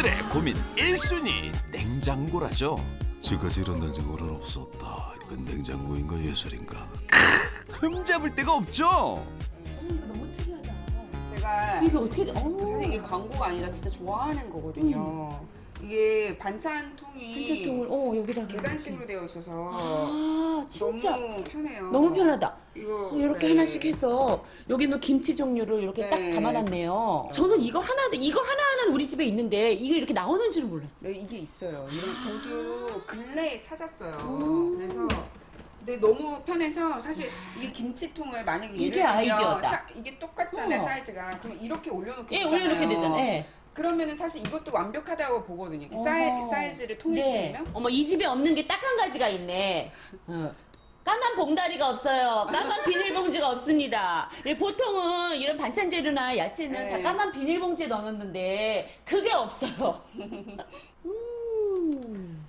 부부들의 고민 1순위 냉장고라죠. 지금까지 이런 냉장고는 없었다. 이건 냉장고인가 예술인가? 흠잡을 데가 없죠. 어, 이거 너무 특이하다. 제가 이게 어떻게 돼? 어. 이게 광고가 아니라 진짜 좋아하는 거거든요. 이게 반찬통이 반찬통을 어 여기다가 계단식으로 되어 있어서 아 진짜 너무 편해요. 너무 편하다. 이거 이렇게 네. 하나씩 해서 여기는 김치 종류를 이렇게 딱 네. 담아놨네요. 저는 이거 하나 이거 하나 하나는 우리 집에 있는데 이게 이렇게 나오는 줄은 몰랐어요. 네, 이게 있어요. 이런 저도 근래에 찾았어요. 음. 그래서 근데 너무 편해서 사실 이 김치통을 만약에 이게 예를 들면 아이디어다. 사- 이게 똑같잖아요 어. 사이즈가 그럼 이렇게 올려놓게 예, 되잖아요. 올려놓게 되잖아요. 예. 그러면은 사실 이것도 완벽하다고 보거든요. 이렇게. 사이, 사이즈를 네. 통일시키면 어머 이 집에 없는 게 딱 한 가지가 있네. 어. 까만 봉다리가 없어요. 까만 비닐봉지가 없습니다. 네, 보통은 이런 반찬 재료나 야채는 네. 다 까만 비닐봉지에 넣었는데 그게 없어요. 음.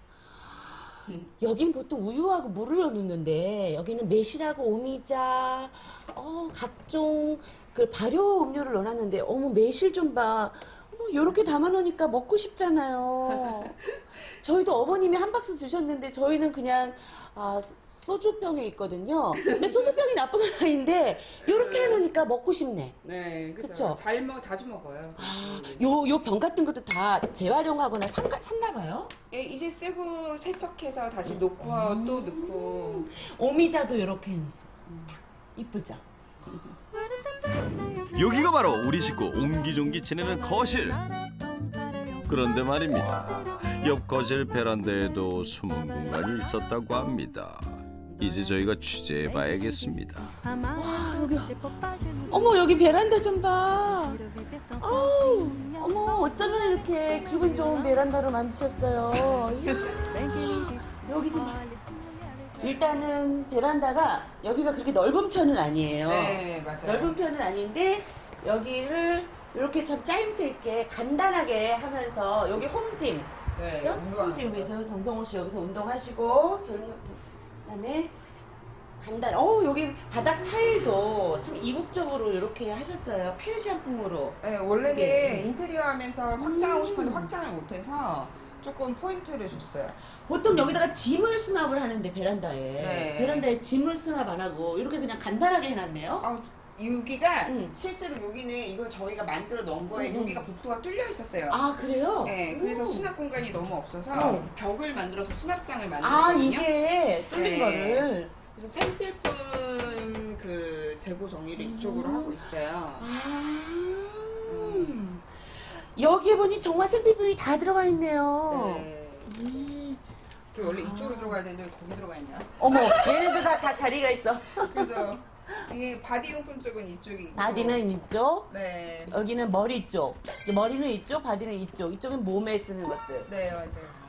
여긴 보통 우유하고 물을 넣는데 여기는 매실하고 오미자, 어, 각종 그 발효 음료를 넣어놨는데 어머 매실 좀 봐. 이렇게 담아놓으니까 먹고 싶잖아요. 저희도 어머님이 한 박스 주셨는데 저희는 그냥 아, 소주병에 있거든요. 근데 소주병이 나쁜 건 아닌데 이렇게 해놓으니까 먹고 싶네. 네? 그렇죠. 잘 먹, 자주 먹어요. 요요 병 같은 것도 다 재활용하거나 산, 샀나 봐요. 예, 이제 쓰고 세척해서 다시 놓고 음. 또 넣고 오미자도 이렇게 해놓습니다. 이쁘죠? 여기가 바로 우리 식구 옹기종기 지내는 거실. 그런데 말입니다. 옆 거실 베란다에도 숨은 공간이 있었다고 합니다. 이제 저희가 취재해 봐야겠습니다. 와 여기 어머 여기 베란다 좀 봐. 어우 어머 어쩌면 이렇게 기분 좋은 베란다로 만드셨어요. 여기 좀 봐. 일단은 베란다가 여기가 그렇게 넓은 편은 아니에요. 네, 맞아요. 넓은 편은 아닌데 여기를 이렇게 참 짜임새 있게 간단하게 하면서 여기 홈짐 네, 그죠? 운동하는 홈짐 거죠. 그래서 정성호 씨 여기서 운동하시고 그다음에 간단. 어 여기 바닥 타일도 참 이국적으로 이렇게 하셨어요. 페르시안 풍으로. 네, 원래는 이게. 인테리어 하면서 확장하고 음. 싶었는데 확장을 못해서 조금 포인트를 줬어요. 보통 여기다가 짐을 수납을 하는데 베란다에 네. 베란다에 짐을 수납 안 하고 이렇게 그냥 간단하게 해놨네요. 아, 여기가 음. 실제로 여기는 이거 저희가 만들어 넣은 거예요. 음, 음. 여기가 복도가 뚫려 있었어요. 아 그래요? 네, 그래서 오. 수납 공간이 너무 없어서 어. 벽을 만들어서 수납장을 아 만들었거든요. 이게 뚫린 네. 거를. 그래서 생필품 그 재고 정리를 이쪽으로 음. 하고 있어요. 아. 여기에 보니 정말 생필품이 다 들어가 있네요. 네. 음. 그 원래 이쪽으로 들어가야 되는데 왜 거기 들어가 있냐? 어머, 얘네들 다, 다 자리가 있어. 그죠? 이게 바디용품 쪽은 이쪽이 있고 바디는 이쪽, 네. 여기는 머리 쪽, 머리는 이쪽, 바디는 이쪽. 이쪽은 몸에 쓰는 것들. 네, 맞아요.